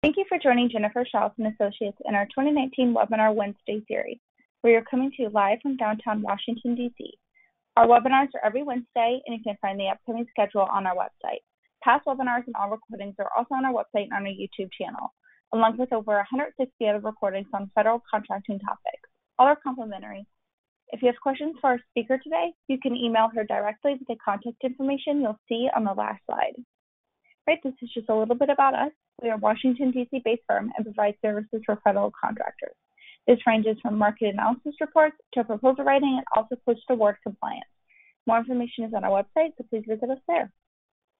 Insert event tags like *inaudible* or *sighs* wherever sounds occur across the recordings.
Thank you for joining Jennifer and Associates in our 2019 Webinar Wednesday series. We are coming to you live from downtown Washington, D.C. Our webinars are every Wednesday, and you can find the upcoming schedule on our website. Past webinars and all recordings are also on our website and on our YouTube channel, along with over 160 other recordings on federal contracting topics. All are complimentary. If you have questions for our speaker today, you can email her directly with the contact information you'll see on the last slide. Right, this is just a little bit about us. We are a Washington, D.C. based firm and provide services for federal contractors. This ranges from market analysis reports to proposal writing and also post-award compliance. More information is on our website, so please visit us there.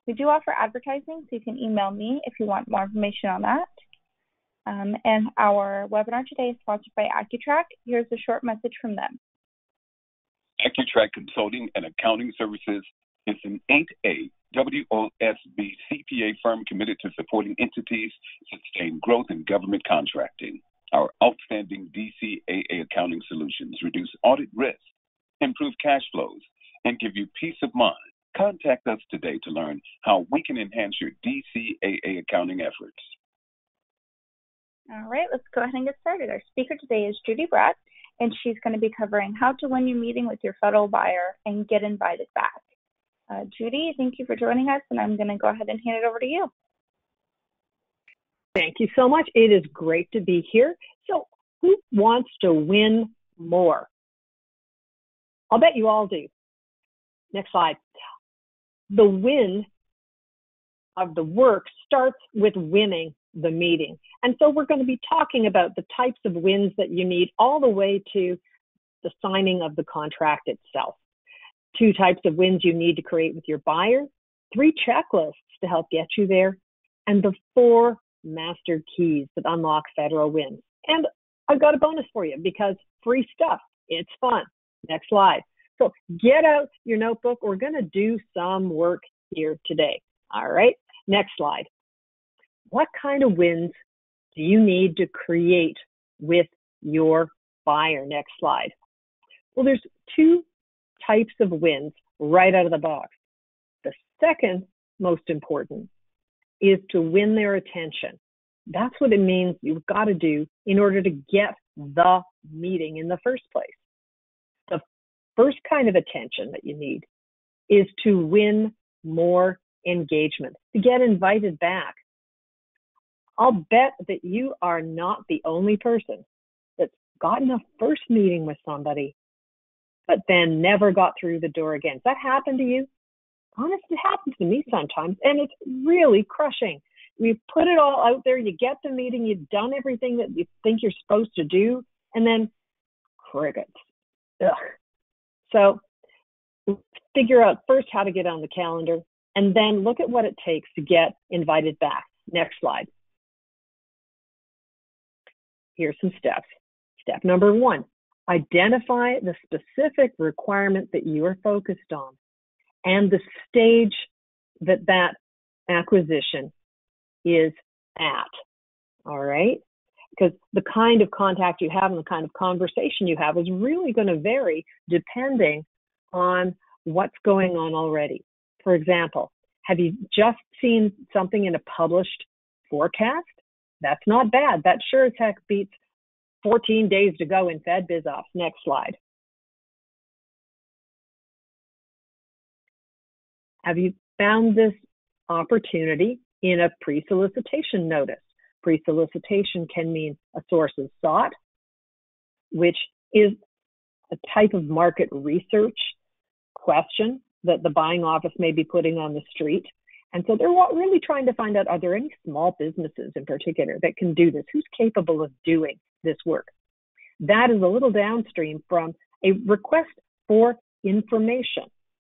We do offer advertising, so you can email me if you want more information on that. Um, and our webinar today is sponsored by AccuTrack. Here's a short message from them. AccuTrack Consulting and Accounting Services is an 8A WOSB CPA firm committed to supporting entities sustain growth in government contracting. Our outstanding DCAA accounting solutions reduce audit risk, improve cash flows, and give you peace of mind. Contact us today to learn how we can enhance your DCAA accounting efforts. All right, let's go ahead and get started. Our speaker today is Judy Bradt, and she's going to be covering how to win your meeting with your federal buyer and get invited back. Uh, Judy, thank you for joining us, and I'm going to go ahead and hand it over to you. Thank you so much. It is great to be here. So, who wants to win more? I'll bet you all do. Next slide. The win of the work starts with winning the meeting. And so we're going to be talking about the types of wins that you need all the way to the signing of the contract itself two types of wins you need to create with your buyer, three checklists to help get you there, and the four master keys that unlock federal wins. And I've got a bonus for you because free stuff. It's fun. Next slide. So get out your notebook. We're going to do some work here today. All right. Next slide. What kind of wins do you need to create with your buyer? Next slide. Well, there's two types of wins right out of the box. The second most important is to win their attention. That's what it means you've got to do in order to get the meeting in the first place. The first kind of attention that you need is to win more engagement, to get invited back. I'll bet that you are not the only person that's gotten a first meeting with somebody but then never got through the door again. Does that happen to you? Honestly, it happens to me sometimes, and it's really crushing. You put it all out there, you get the meeting, you've done everything that you think you're supposed to do, and then crickets. Ugh. So figure out first how to get on the calendar, and then look at what it takes to get invited back. Next slide. Here's some steps. Step number one, Identify the specific requirement that you are focused on and the stage that that acquisition is at. All right? Because the kind of contact you have and the kind of conversation you have is really going to vary depending on what's going on already. For example, have you just seen something in a published forecast? That's not bad. That sure as heck beats 14 days to go in Fed Biz. Next slide. Have you found this opportunity in a pre-solicitation notice? Pre-solicitation can mean a source is sought, which is a type of market research question that the buying office may be putting on the street. And so they're really trying to find out are there any small businesses in particular that can do this? Who's capable of doing this work. That is a little downstream from a request for information.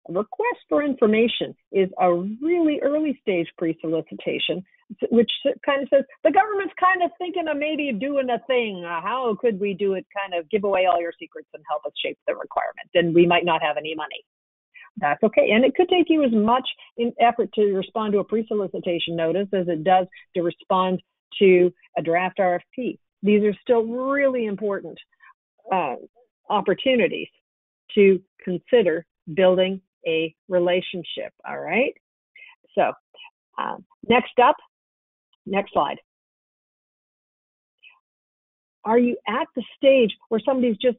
A request for information is a really early stage pre solicitation, which kind of says the government's kind of thinking of maybe doing a thing. Uh, how could we do it? Kind of give away all your secrets and help us shape the requirement. And we might not have any money. That's okay. And it could take you as much effort to respond to a pre solicitation notice as it does to respond to a draft RFP these are still really important uh, opportunities to consider building a relationship. All right. So, uh, next up, next slide. are you at the stage where somebody's just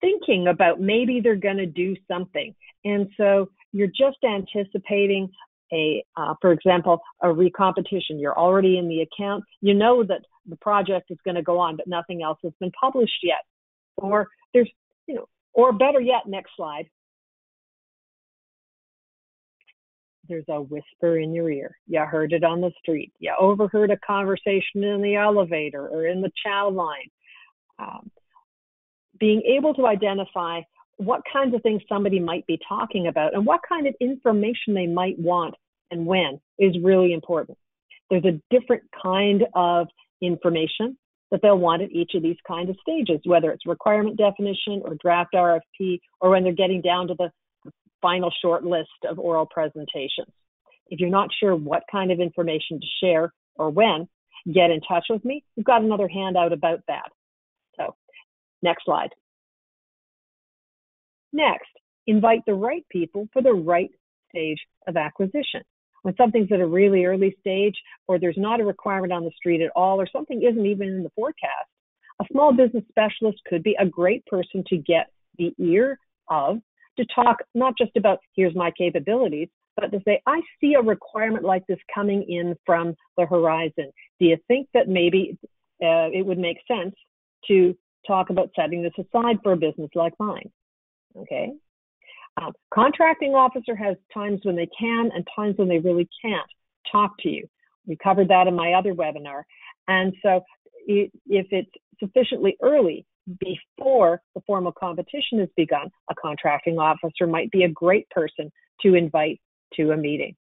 thinking about maybe they're going to do something? And so you're just anticipating a, uh, for example, a recompetition. You're already in the account. You know that the project is going to go on, but nothing else has been published yet. Or there's, you know, or better yet, next slide. There's a whisper in your ear. You heard it on the street. You overheard a conversation in the elevator or in the chow line. Um, being able to identify what kinds of things somebody might be talking about and what kind of information they might want and when is really important. There's a different kind of information that they'll want at each of these kind of stages, whether it's requirement definition or draft RFP, or when they're getting down to the final short list of oral presentations. If you're not sure what kind of information to share or when, get in touch with me. We've got another handout about that. So, next slide. Next, invite the right people for the right stage of acquisition. When something's at a really early stage, or there's not a requirement on the street at all, or something isn't even in the forecast, a small business specialist could be a great person to get the ear of to talk not just about here's my capabilities, but to say, I see a requirement like this coming in from the horizon. Do you think that maybe uh, it would make sense to talk about setting this aside for a business like mine? Okay. Um, contracting officer has times when they can and times when they really can't talk to you. We covered that in my other webinar. And so if it's sufficiently early before the formal competition has begun, a contracting officer might be a great person to invite to a meeting.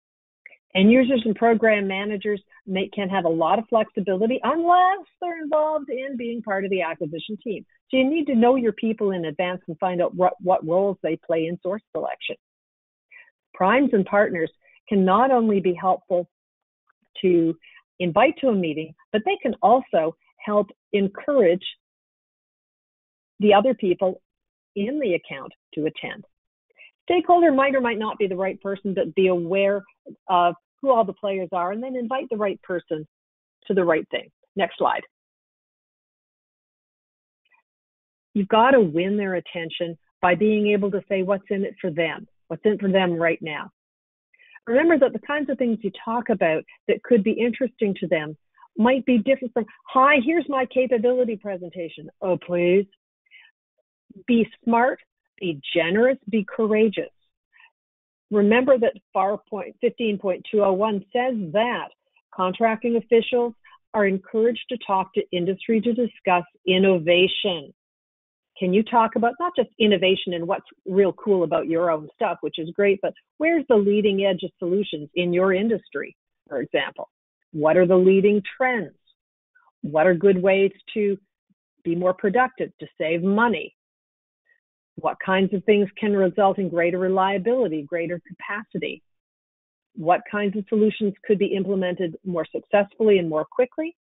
And users and program managers may, can have a lot of flexibility unless they're involved in being part of the acquisition team. So you need to know your people in advance and find out what, what roles they play in source selection. Primes and partners can not only be helpful to invite to a meeting, but they can also help encourage the other people in the account to attend. Stakeholder might or might not be the right person, but be aware of who all the players are and then invite the right person to the right thing. Next slide. You've got to win their attention by being able to say what's in it for them, what's in it for them right now. Remember that the kinds of things you talk about that could be interesting to them might be different from, hi, here's my capability presentation. Oh, please. Be smart, be generous, be courageous. Remember that FAR 15.201 says that contracting officials are encouraged to talk to industry to discuss innovation. Can you talk about not just innovation and what's real cool about your own stuff, which is great, but where's the leading edge of solutions in your industry, for example? What are the leading trends? What are good ways to be more productive, to save money? What kinds of things can result in greater reliability, greater capacity? What kinds of solutions could be implemented more successfully and more quickly?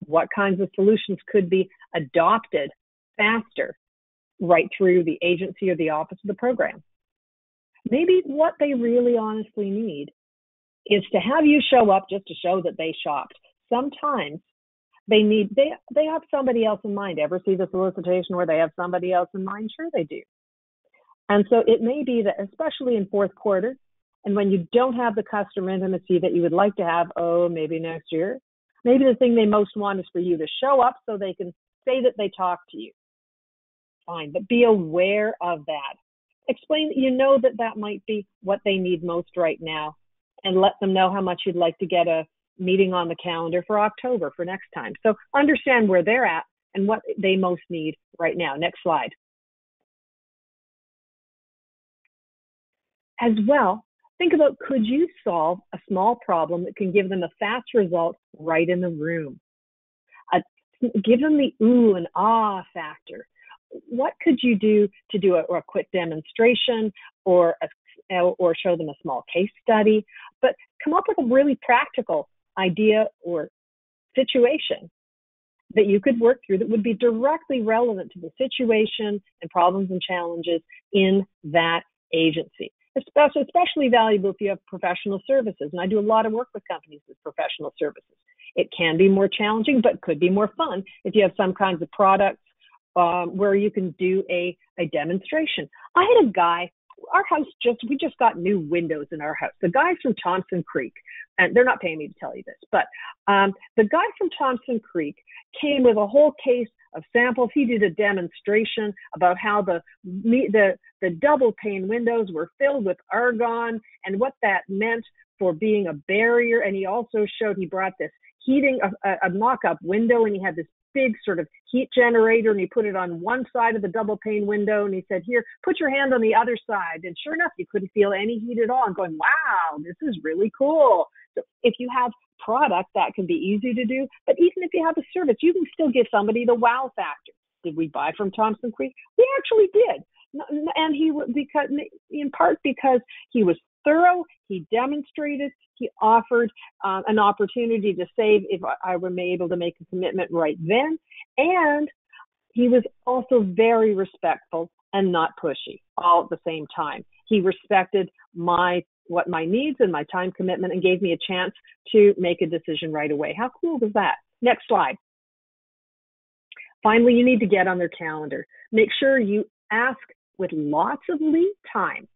What kinds of solutions could be adopted faster right through the agency or the office of the program? Maybe what they really honestly need is to have you show up just to show that they shopped. Sometimes they need they they have somebody else in mind. Ever see the solicitation where they have somebody else in mind? Sure they do. And so it may be that, especially in fourth quarter, and when you don't have the customer intimacy that you would like to have, oh, maybe next year, maybe the thing they most want is for you to show up so they can say that they talked to you. Fine, but be aware of that. Explain that you know that that might be what they need most right now, and let them know how much you'd like to get a meeting on the calendar for October for next time. So understand where they're at and what they most need right now. Next slide. As well, think about could you solve a small problem that can give them a fast result right in the room? Uh, give them the ooh and ah factor. What could you do to do a, a quick demonstration or a, or show them a small case study? But come up with a really practical idea or situation that you could work through that would be directly relevant to the situation and problems and challenges in that agency especially, especially valuable if you have professional services. And I do a lot of work with companies with professional services. It can be more challenging, but could be more fun if you have some kinds of products um, where you can do a, a demonstration. I had a guy, our house just, we just got new windows in our house. The guy's from Thompson Creek, and they're not paying me to tell you this, but um, the guy from Thompson Creek came with a whole case of samples. He did a demonstration about how the the the double pane windows were filled with argon and what that meant for being a barrier. And he also showed he brought this heating a, a mock-up window and he had this big sort of heat generator and he put it on one side of the double pane window and he said here put your hand on the other side. And sure enough you couldn't feel any heat at all. And going wow this is really cool. So if you have product that can be easy to do but even if you have a service you can still give somebody the wow factor. Did we buy from thompson creek? We actually did. And he because in part because he was thorough he demonstrated he offered um, an opportunity to save if I were able to make a commitment right then. And he was also very respectful and not pushy all at the same time. He respected my what my needs and my time commitment and gave me a chance to make a decision right away. How cool was that? Next slide. Finally, you need to get on their calendar. Make sure you ask with lots of lead time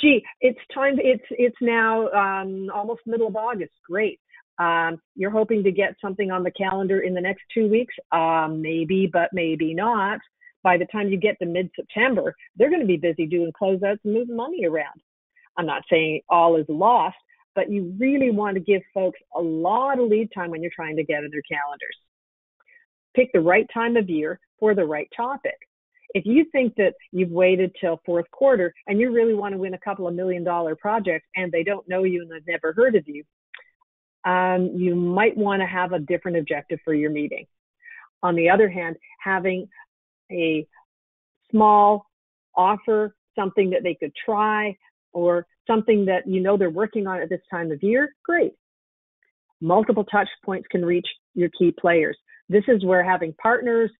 gee, it's time. It's it's now um, almost middle of August. Great. Um, you're hoping to get something on the calendar in the next two weeks. Um, maybe, but maybe not. By the time you get to mid-September, they're going to be busy doing closeouts and moving money around. I'm not saying all is lost, but you really want to give folks a lot of lead time when you're trying to get in their calendars. Pick the right time of year for the right topic if you think that you've waited till fourth quarter and you really want to win a couple of million dollar projects and they don't know you and they've never heard of you, um, you might want to have a different objective for your meeting. On the other hand, having a small offer, something that they could try, or something that you know they're working on at this time of year, great. Multiple touch points can reach your key players. This is where having partners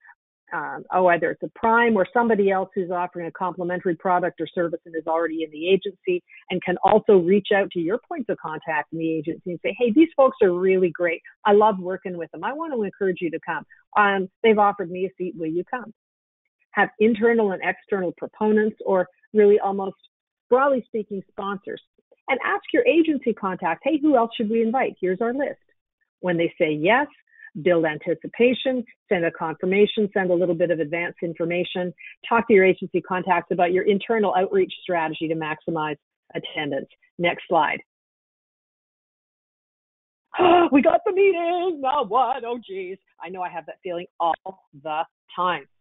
um, oh, either it's a prime or somebody else who's offering a complementary product or service and is already in the agency and can also reach out to your points of contact in the agency and say, hey, these folks are really great. I love working with them. I want to encourage you to come. Um, they've offered me a seat. Will you come? Have internal and external proponents or really almost broadly speaking sponsors. And ask your agency contact, hey, who else should we invite? Here's our list. When they say yes, build anticipation, send a confirmation, send a little bit of advance information, talk to your agency contacts about your internal outreach strategy to maximize attendance. Next slide. *gasps* we got the meeting. Now what? Oh, geez. I know I have that feeling all the time. *sighs*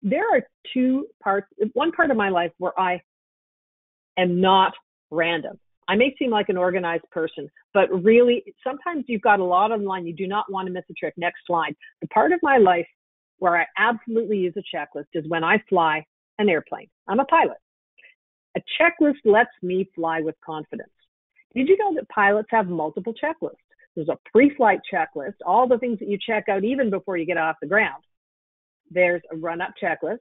There are two parts, one part of my life where I am not random. I may seem like an organized person, but really, sometimes you've got a lot on the line. You do not want to miss a trick. Next slide. The part of my life where I absolutely use a checklist is when I fly an airplane. I'm a pilot. A checklist lets me fly with confidence. Did you know that pilots have multiple checklists? There's a pre flight checklist, all the things that you check out even before you get off the ground. There's a run up checklist.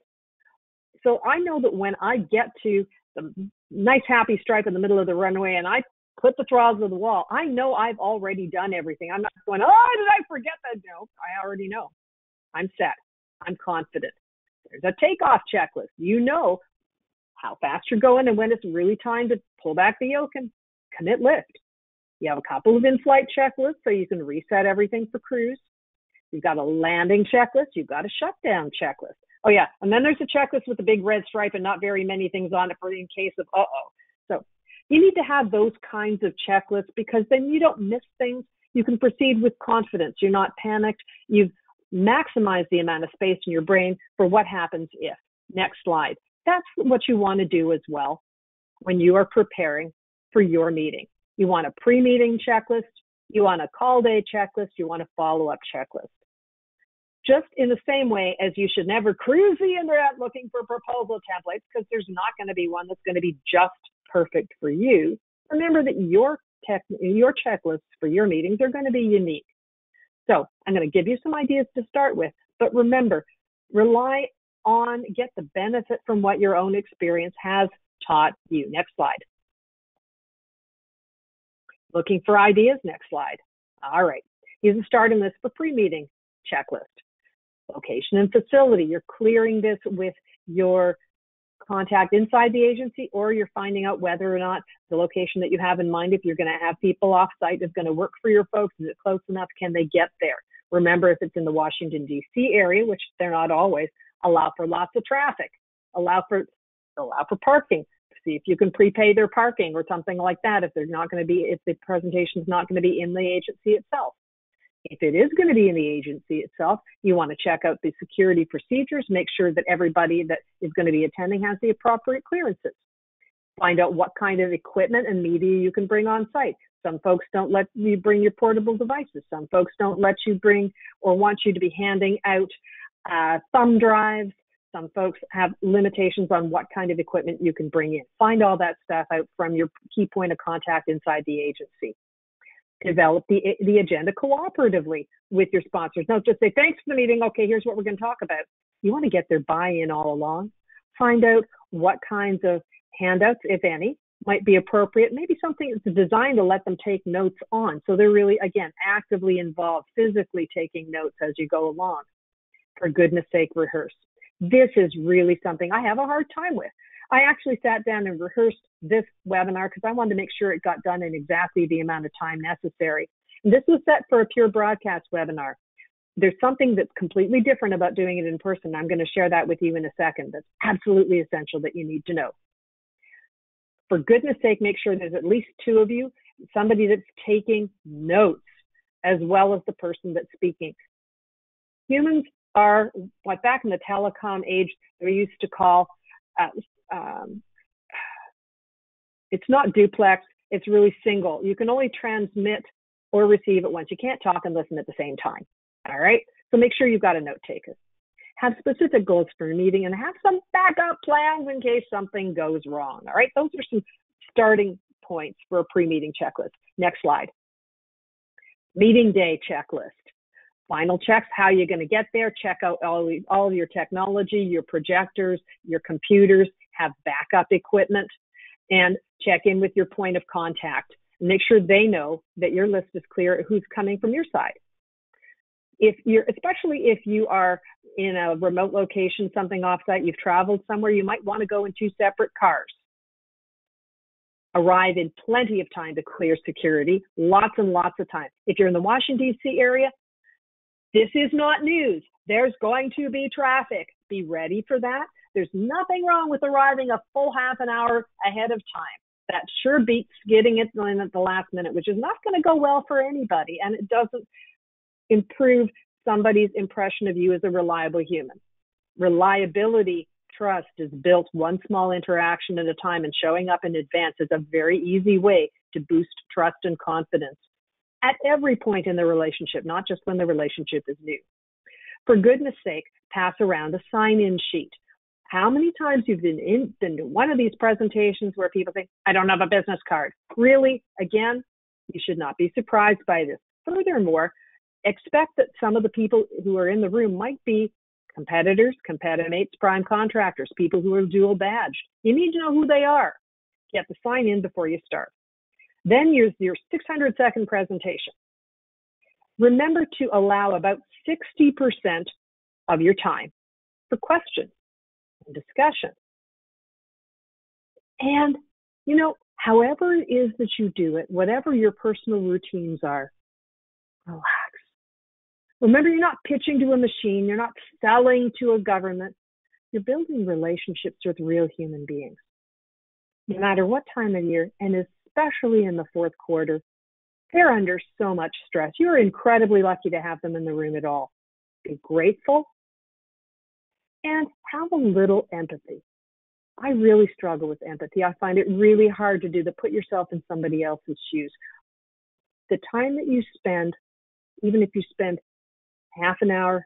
So I know that when I get to the nice happy stripe in the middle of the runway and I put the throttles to the wall, I know I've already done everything. I'm not going, oh, did I forget that? No, I already know. I'm set. I'm confident. There's a takeoff checklist. You know how fast you're going and when it's really time to pull back the yoke and commit lift. You have a couple of in-flight checklists so you can reset everything for cruise. You've got a landing checklist. You've got a shutdown checklist. Oh yeah, and then there's a checklist with a big red stripe and not very many things on it for in case of uh oh. So you need to have those kinds of checklists because then you don't miss things. You can proceed with confidence. You're not panicked. You've maximized the amount of space in your brain for what happens if. Next slide. That's what you want to do as well when you are preparing for your meeting. You want a pre-meeting checklist. You want a call day checklist. You want a follow-up checklist just in the same way as you should never cruise the internet looking for proposal templates because there's not going to be one that's going to be just perfect for you. Remember that your tech, your checklists for your meetings are going to be unique. So I'm going to give you some ideas to start with, but remember, rely on, get the benefit from what your own experience has taught you. Next slide. Looking for ideas? Next slide. All right. Here's a starting list for pre-meeting checklist. Location and facility. You're clearing this with your contact inside the agency or you're finding out whether or not the location that you have in mind, if you're going to have people off site, is going to work for your folks. Is it close enough? Can they get there? Remember, if it's in the Washington, D.C. area, which they're not always, allow for lots of traffic, allow for allow for parking. See if you can prepay their parking or something like that if they're not going to be if the presentation is not going to be in the agency itself. If it is going to be in the agency itself, you want to check out the security procedures, make sure that everybody that is going to be attending has the appropriate clearances. Find out what kind of equipment and media you can bring on site. Some folks don't let you bring your portable devices. Some folks don't let you bring or want you to be handing out uh, thumb drives. Some folks have limitations on what kind of equipment you can bring in. Find all that stuff out from your key point of contact inside the agency develop the, the agenda cooperatively with your sponsors. Don't just say, thanks for the meeting. Okay, here's what we're going to talk about. You want to get their buy-in all along. Find out what kinds of handouts, if any, might be appropriate. Maybe something that's designed to let them take notes on. So they're really, again, actively involved, physically taking notes as you go along. For goodness sake, rehearse. This is really something I have a hard time with. I actually sat down and rehearsed this webinar because I wanted to make sure it got done in exactly the amount of time necessary. And this was set for a pure broadcast webinar. There's something that's completely different about doing it in person. I'm going to share that with you in a second. That's absolutely essential that you need to know. For goodness sake, make sure there's at least two of you, somebody that's taking notes as well as the person that's speaking. Humans are, like back in the telecom age, they used to call uh, um, it's not duplex, it's really single. You can only transmit or receive at once. You can't talk and listen at the same time. All right. So make sure you've got a note taker. Have specific goals for your meeting and have some backup plans in case something goes wrong. All right. Those are some starting points for a pre-meeting checklist. Next slide. Meeting day checklist. Final checks, how you're going to get there. Check out all, all of your technology, your projectors, your computers, have backup equipment, and check in with your point of contact. Make sure they know that your list is clear who's coming from your side. If you're, especially if you are in a remote location, something offsite, you've traveled somewhere, you might want to go in two separate cars. Arrive in plenty of time to clear security, lots and lots of time. If you're in the Washington, D.C. area, this is not news. There's going to be traffic. Be ready for that. There's nothing wrong with arriving a full half an hour ahead of time. That sure beats getting it in at the last minute, which is not going to go well for anybody. And it doesn't improve somebody's impression of you as a reliable human. Reliability, trust is built one small interaction at a time, and showing up in advance is a very easy way to boost trust and confidence at every point in the relationship, not just when the relationship is new. For goodness sake, pass around a sign in sheet how many times you've been in been to one of these presentations where people think, I don't have a business card. Really? Again, you should not be surprised by this. Furthermore, expect that some of the people who are in the room might be competitors, competitors, prime contractors, people who are dual badged. You need to know who they are. Have to sign in before you start. Then use your 600 second presentation. Remember to allow about 60% of your time for questions and discussion. And, you know, however it is that you do it, whatever your personal routines are, relax. Remember, you're not pitching to a machine, you're not selling to a government, you're building relationships with real human beings. No matter what time of year, and especially in the fourth quarter, they're under so much stress. You're incredibly lucky to have them in the room at all. Be grateful and have a little empathy. I really struggle with empathy. I find it really hard to do the put yourself in somebody else's shoes. The time that you spend, even if you spend half an hour,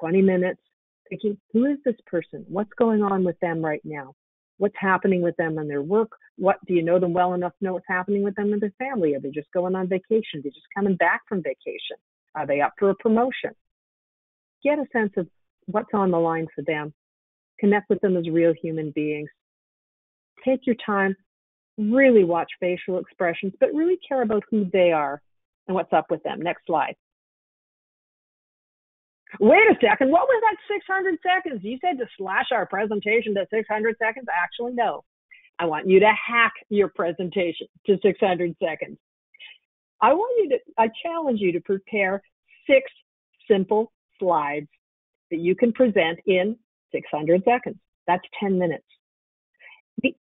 20 minutes, thinking, who is this person? What's going on with them right now? What's happening with them and their work? What do you know them well enough to know what's happening with them and their family? Are they just going on vacation? Are they just coming back from vacation? Are they up for a promotion? Get a sense of what's on the line for them. Connect with them as real human beings. Take your time, really watch facial expressions, but really care about who they are and what's up with them. Next slide. Wait a second, what was that 600 seconds? You said to slash our presentation to 600 seconds? Actually, no. I want you to hack your presentation to 600 seconds. I want you to, I challenge you to prepare six simple slides that you can present in 600 seconds. That's 10 minutes. The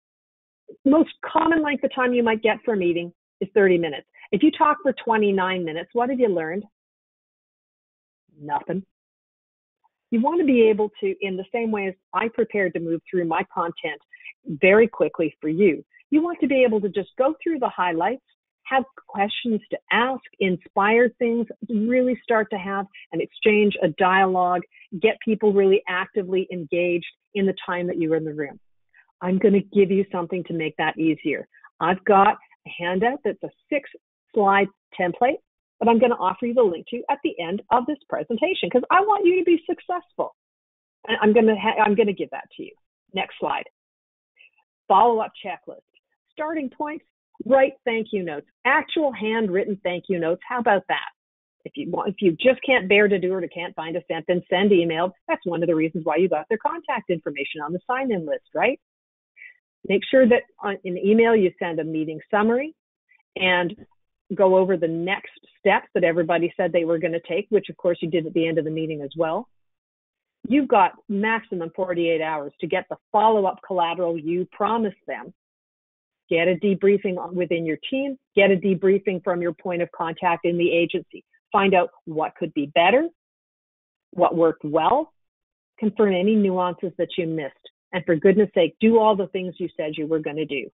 most common length of time you might get for a meeting is 30 minutes. If you talk for 29 minutes, what have you learned? Nothing. You want to be able to, in the same way as I prepared to move through my content very quickly for you, you want to be able to just go through the highlights, have questions to ask, inspire things, really start to have an exchange, a dialogue, get people really actively engaged in the time that you're in the room. I'm going to give you something to make that easier. I've got a handout that's a six slide template that I'm going to offer you the link to at the end of this presentation because I want you to be successful. And I'm going to I'm going to give that to you. Next slide. Follow up checklist. Starting points. Write thank you notes. Actual handwritten thank you notes. How about that? If you want, if you just can't bear to do it or can't find a stamp, then send email. That's one of the reasons why you got their contact information on the sign-in list, right? Make sure that on, in the email you send a meeting summary and go over the next steps that everybody said they were going to take, which of course you did at the end of the meeting as well. You've got maximum 48 hours to get the follow up collateral you promised them. Get a debriefing within your team, get a debriefing from your point of contact in the agency. Find out what could be better, what worked well, confirm any nuances that you missed. And for goodness sake, do all the things you said you were going to do.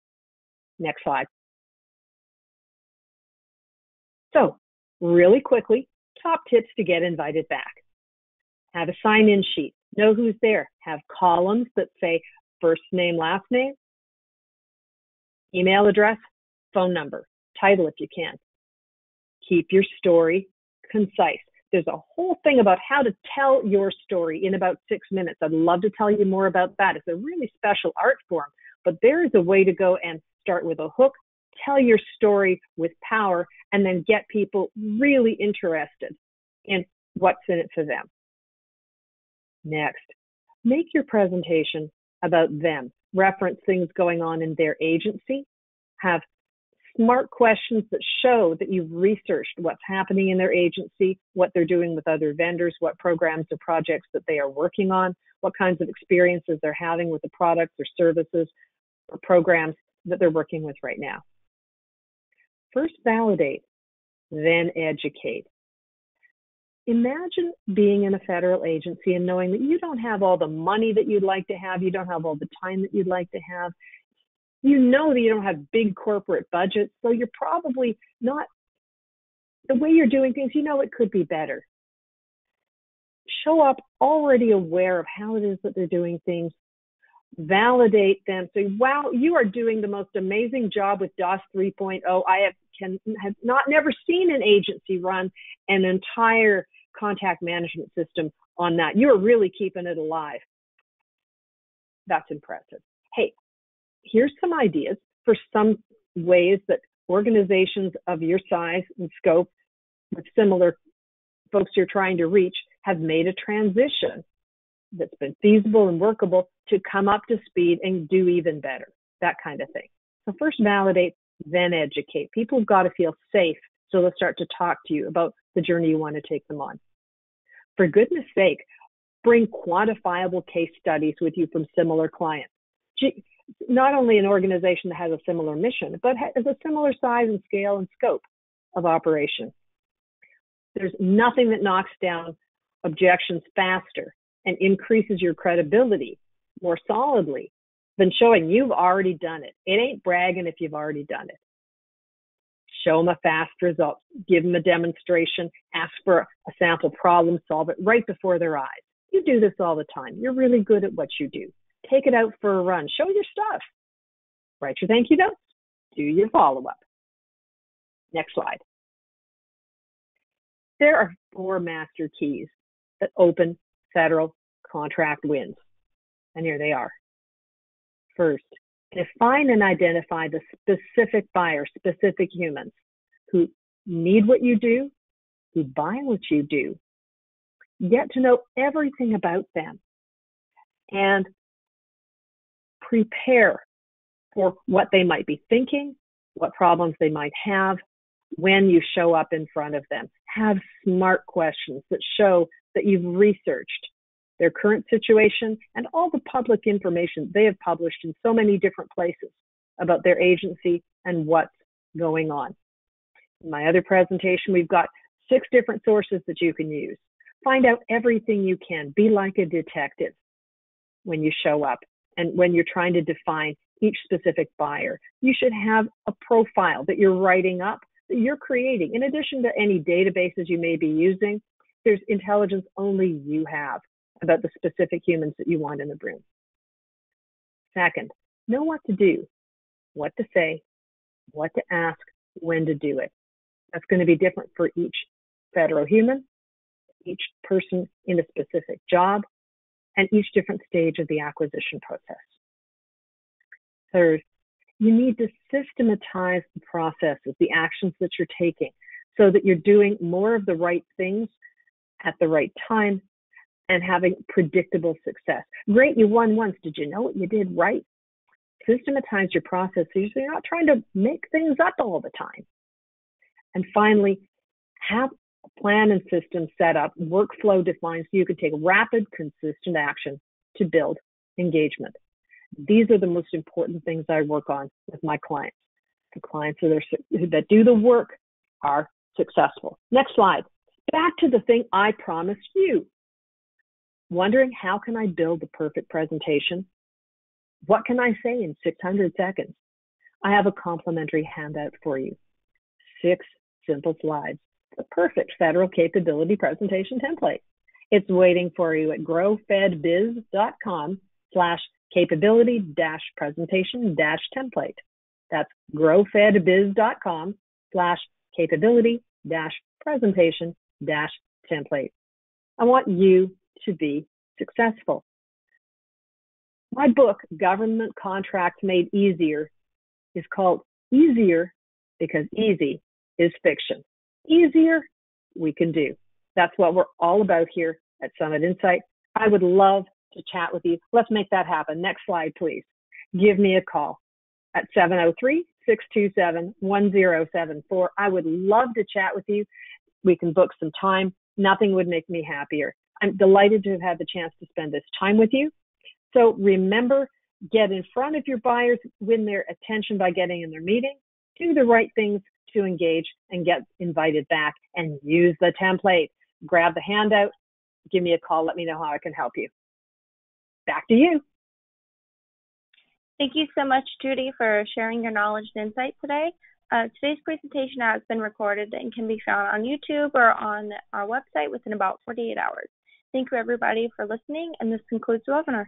Next slide. So, really quickly, top tips to get invited back. Have a sign in sheet. Know who's there. Have columns that say first name, last name, email address, phone number, title if you can. Keep your story concise. There's a whole thing about how to tell your story in about six minutes. I'd love to tell you more about that. It's a really special art form, but there is a way to go and start with a hook, tell your story with power, and then get people really interested in what's in it for them. Next, make your presentation about them. Reference things going on in their agency. Have smart questions that show that you've researched what's happening in their agency, what they're doing with other vendors, what programs or projects that they are working on, what kinds of experiences they're having with the products or services or programs that they're working with right now. First validate, then educate. Imagine being in a federal agency and knowing that you don't have all the money that you'd like to have, you don't have all the time that you'd like to have. You know that you don't have big corporate budgets, so you're probably not the way you're doing things, you know it could be better. Show up already aware of how it is that they're doing things validate them. Say, wow, you are doing the most amazing job with DOS 3.0. I have can have not never seen an agency run an entire contact management system on that. You are really keeping it alive. That's impressive. Hey, here's some ideas for some ways that organizations of your size and scope with similar folks you're trying to reach have made a transition that's been feasible and workable to come up to speed and do even better, that kind of thing. So first validate, then educate. People have got to feel safe so they'll start to talk to you about the journey you want to take them on. For goodness sake, bring quantifiable case studies with you from similar clients. Not only an organization that has a similar mission, but has a similar size and scale and scope of operation. There's nothing that knocks down objections faster and increases your credibility more solidly than showing you've already done it. It ain't bragging if you've already done it. Show them a fast result, give them a demonstration, ask for a sample problem, solve it right before their eyes. You do this all the time. You're really good at what you do. Take it out for a run. Show your stuff. Write your thank you notes. Do your follow up. Next slide. There are four master keys that open federal contract wins. And here they are. First, Define and identify the specific buyer, specific humans who need what you do, who buy what you do. Get to know everything about them and prepare for what they might be thinking, what problems they might have when you show up in front of them. Have smart questions that show that you've researched their current situation and all the public information they have published in so many different places about their agency and what's going on. In my other presentation, we've got six different sources that you can use. Find out everything you can. Be like a detective when you show up and when you're trying to define each specific buyer. You should have a profile that you're writing up, that you're creating. In addition to any databases you may be using, there's intelligence only you have about the specific humans that you want in the room. Second, know what to do, what to say, what to ask, when to do it. That's going to be different for each federal human, each person in a specific job, and each different stage of the acquisition process. Third, you need to systematize the processes, the actions that you're taking, so that you're doing more of the right things at the right time and having predictable success. Great, you won once. Did you know what you did right? Systematize your processes so you're not trying to make things up all the time. And finally, have a plan and system set up, workflow defined so you can take rapid, consistent action to build engagement. These are the most important things I work on with my clients. The clients that, do the work are successful. Next slide. Back to the thing I promised you. Wondering how can I build the perfect presentation? What can I say in 600 seconds? I have a complimentary handout for you. Six simple slides, the perfect federal capability presentation template. It's waiting for you at growfedbiz.com slash capability dash presentation dash template. That's growfedbiz.com slash capability dash presentation dash template. I want you to be successful. My book, Government Contracts Made Easier, is called Easier because easy is fiction. Easier we can do. That's what we're all about here at Summit Insight. I would love to chat with you. Let's make that happen. Next slide, please. Give me a call at 703 627 1074. I would love to chat with you. We can book some time. Nothing would make me happier. I'm delighted to have had the chance to spend this time with you. So remember, get in front of your buyers, win their attention by getting in their meeting, do the right things to engage and get invited back, and use the template. Grab the handout, give me a call, let me know how I can help you back to you. Thank you so much, Judy, for sharing your knowledge and insight today. Uh, today's presentation has been recorded and can be found on YouTube or on our website within about 48 hours. Thank you, everybody, for listening, and this concludes the webinar.